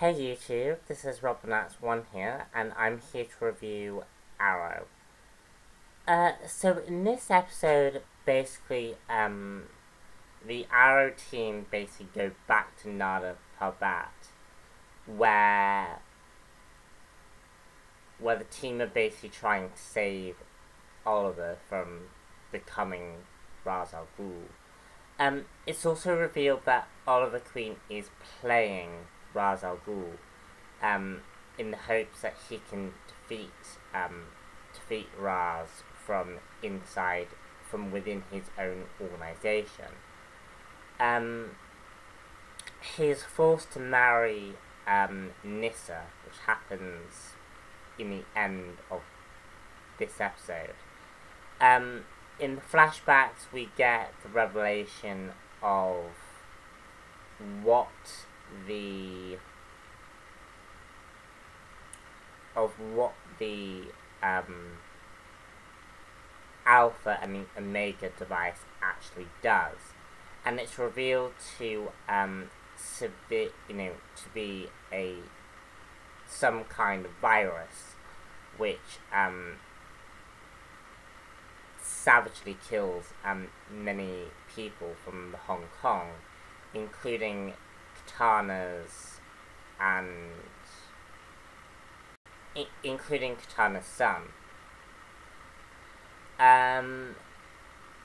Hey YouTube, this is Roblinarts1 here, and I'm here to review Arrow. Uh, so in this episode, basically, um, the Arrow team basically go back to Nanda Parbat, where, where the team are basically trying to save Oliver from becoming Ra's al Ghul. Um, it's also revealed that Oliver Queen is playing Ra's al Ghul, um, in the hopes that he can defeat um, defeat Ra's from inside, from within his own organization. Um, he is forced to marry um, Nyssa, which happens in the end of this episode. Um, in the flashbacks, we get the revelation of what the of what the um, alpha and omega device actually does. And it's revealed to um, you know to be a some kind of virus which um, savagely kills um, many people from Hong Kong including Katana's and including Katana's son. Um,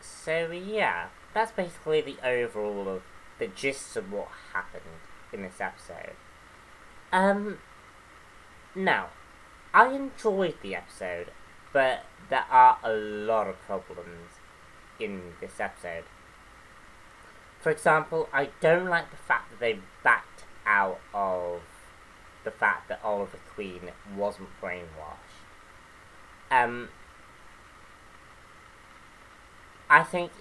so yeah, that's basically the overall of the gist of what happened in this episode. Um, now, I enjoyed the episode, but there are a lot of problems in this episode. For example, I don't like the fact that they backed out of the fact that Oliver Queen wasn't brainwashed. Um, I think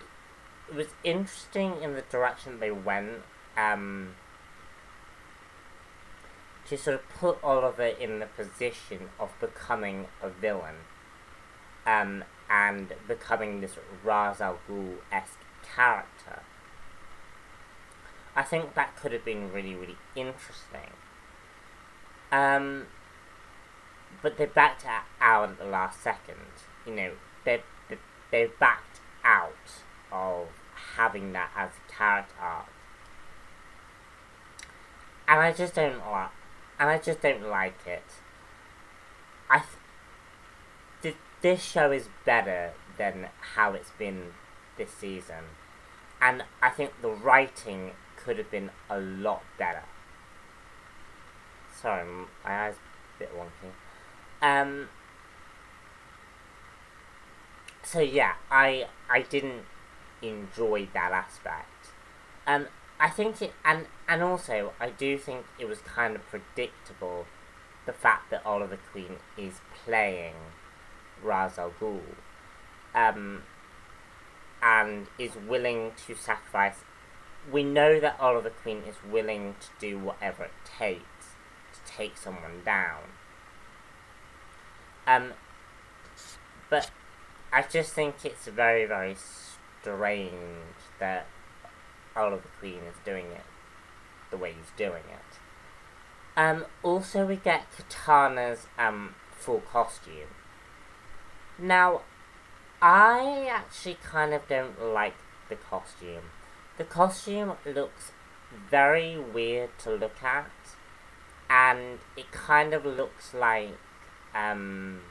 it was interesting in the direction they went um, to sort of put Oliver in the position of becoming a villain um, and becoming this Ra's al Ghul-esque character. I think that could have been really, really interesting. Um, but they backed out at the last second. You know, they they backed out of having that as a character arc, and I just don't like, and I just don't like it. I th this show is better than how it's been this season, and I think the writing could have been a lot better. Sorry, my eyes a bit wonky. Um, so yeah, I I didn't enjoy that aspect. Um, I think it, and and also I do think it was kind of predictable, the fact that Oliver Queen is playing Ra's al Ghul, um, and is willing to sacrifice we know that Oliver Queen is willing to do whatever it takes to take someone down. Um, but I just think it's very, very strange that Oliver Queen is doing it the way he's doing it. Um, also we get Katana's, um, full costume. Now, I actually kind of don't like the costume. The costume looks very weird to look at, and it kind of looks like um,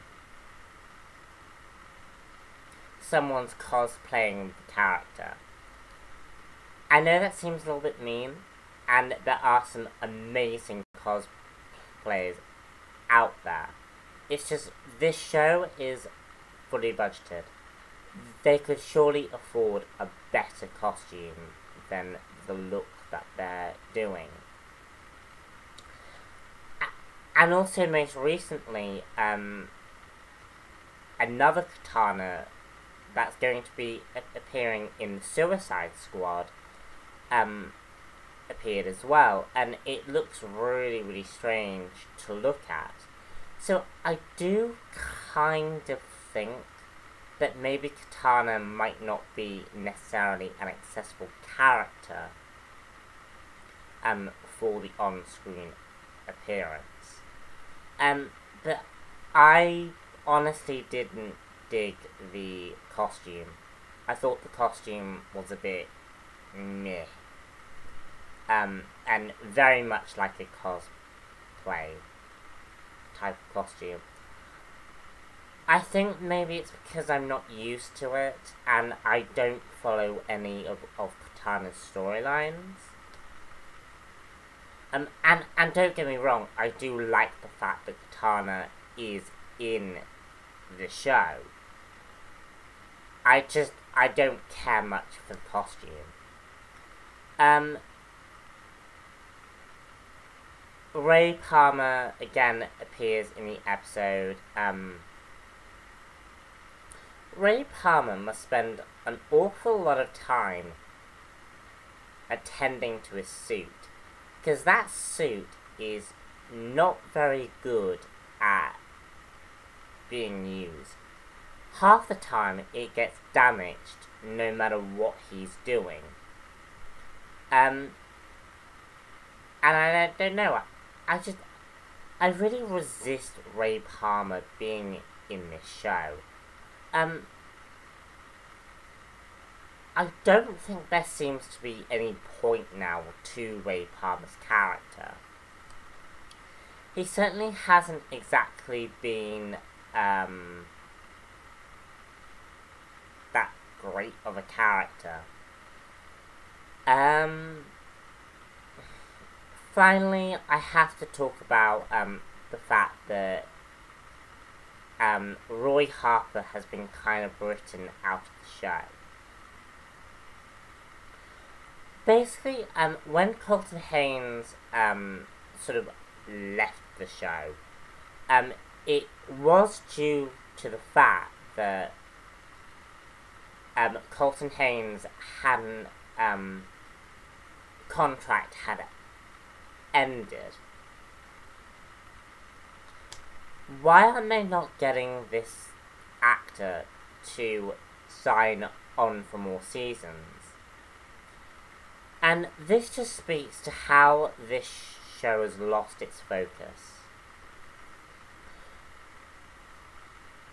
someone's cosplaying the character. I know that seems a little bit mean, and there are some amazing cosplayers out there. It's just, this show is fully budgeted. They could surely afford a better costume than the look that they're doing. And also, most recently, um, another katana that's going to be appearing in the Suicide Squad um, appeared as well, and it looks really, really strange to look at. So I do kind of think that maybe Katana might not be necessarily an accessible character um, for the on-screen appearance. Um, but I honestly didn't dig the costume. I thought the costume was a bit meh. Um, and very much like a cosplay type costume. I think maybe it's because I'm not used to it and I don't follow any of, of Katana's storylines. Um, and, and don't get me wrong, I do like the fact that Katana is in the show. I just, I don't care much for the costume. Um, Ray Palmer again appears in the episode. Um, Ray Palmer must spend an awful lot of time attending to his suit because that suit is not very good at being used. Half the time it gets damaged no matter what he's doing. Um, and I don't know, I just, I really resist Ray Palmer being in this show. Um, I don't think there seems to be any point now to Ray Palmer's character. He certainly hasn't exactly been um, that great of a character. Um, finally, I have to talk about um, the fact that um, Roy Harper has been kind of written out of the show. Basically, um, when Colton Haynes um, sort of left the show, um, it was due to the fact that um, Colton Haynes hadn't um, contract had ended. Why are they not getting this actor to sign on for more seasons? And this just speaks to how this show has lost its focus.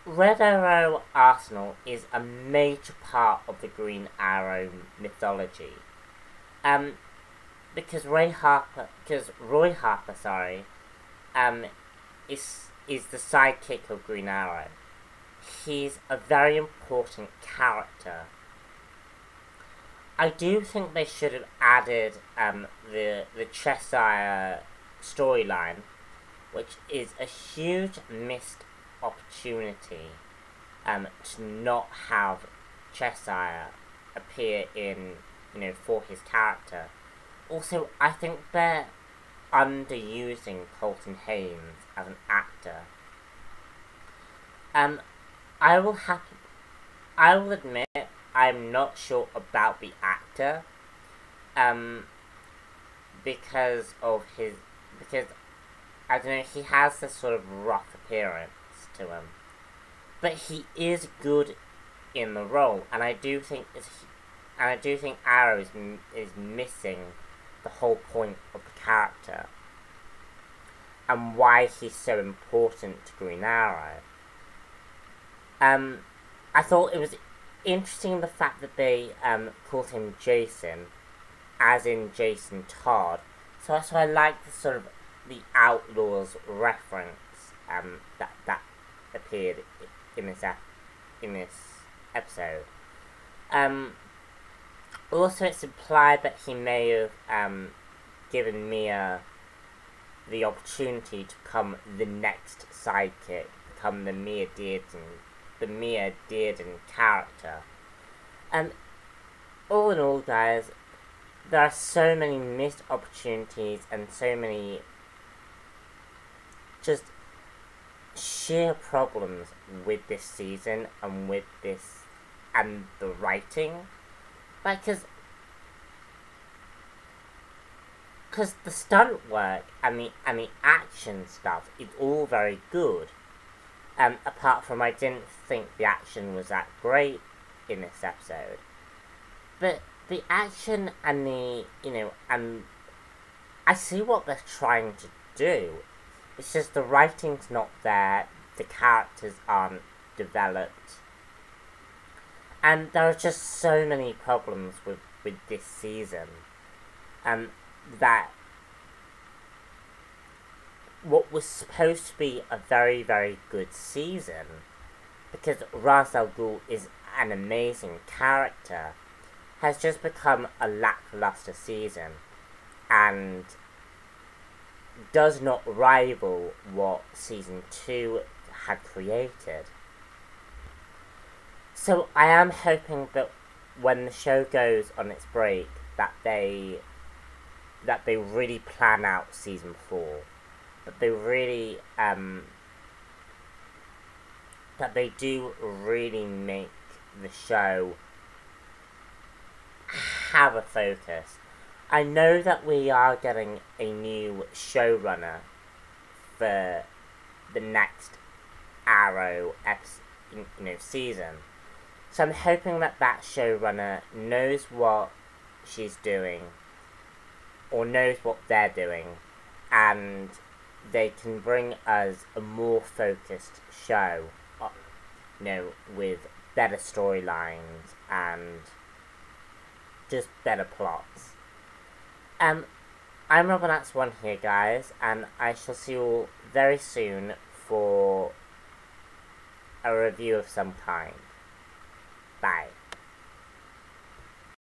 Red Arrow Arsenal is a major part of the Green Arrow mythology. Um, because Ray Harper, because Roy Harper, sorry, um, is is the sidekick of Green Arrow. He's a very important character. I do think they should have added um, the the Cheshire storyline, which is a huge missed opportunity um, to not have Cheshire appear in, you know, for his character. Also, I think they're underusing Colton Haynes as an actor. Um, I will have I will admit I'm not sure about the actor, um, because of his, because, I don't know, he has this sort of rough appearance to him. But he is good in the role, and I do think and I do think Arrow is, is missing the whole point of the character and why he's so important to Green Arrow. Um, I thought it was interesting the fact that they um, called him Jason, as in Jason Todd. So, so I like the sort of the Outlaws reference um, that that appeared in this ep- in this episode. Um, also, it's implied that he may have um, given me Mia the opportunity to become the next sidekick, become the Mia Dearden, the Mia Dearden character. And all in all, guys, there are so many missed opportunities and so many just sheer problems with this season and with this and the writing. Like, cause, cause the stunt work and the and the action stuff is all very good. Um, apart from I didn't think the action was that great in this episode, but the action and the you know and I see what they're trying to do. It's just the writing's not there, the characters aren't developed. And there are just so many problems with, with this season. Um, that what was supposed to be a very, very good season, because Ra's al Ghul is an amazing character, has just become a lackluster season and does not rival what season 2 had created. So I am hoping that when the show goes on its break that they that they really plan out season 4 that they really um that they do really make the show have a focus. I know that we are getting a new showrunner for the next Arrow you know, season. So I'm hoping that that showrunner knows what she's doing, or knows what they're doing, and they can bring us a more focused show, uh, you know, with better storylines and just better plots. Um, I'm Roblinarts1 here, guys, and I shall see you all very soon for a review of some kind. Bye.